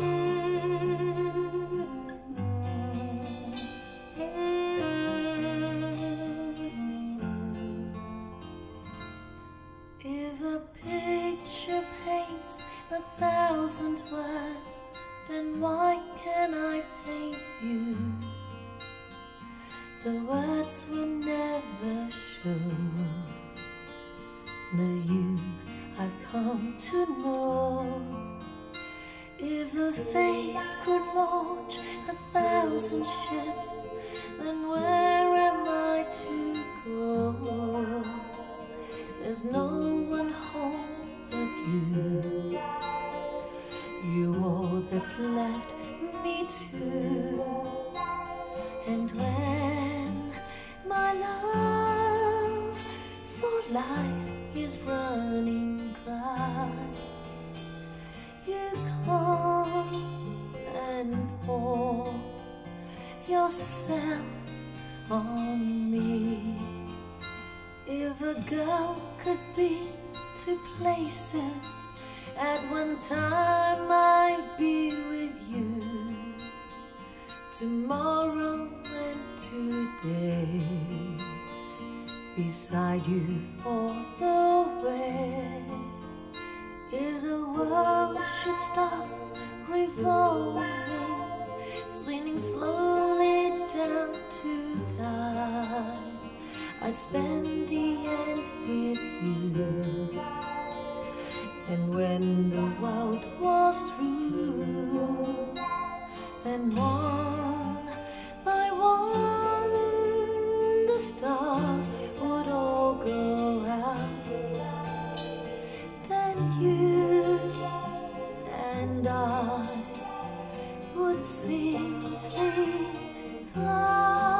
If a picture paints a thousand words, then why can I paint you? The words will never show the you I've come to know. If a face could launch a thousand ships, then where am I to go? There's no one home but you. You're all that's left me too. And when my love for life is running dry, you come and pour yourself on me. If a girl could be two places at one time, I'd be with you. Tomorrow and today, beside you all the way. If the world should stop revolving, slowly down to die. I'd spend the end with you. And when the world was through, then one by one the stars would all go out. Then you and I would sing, fly.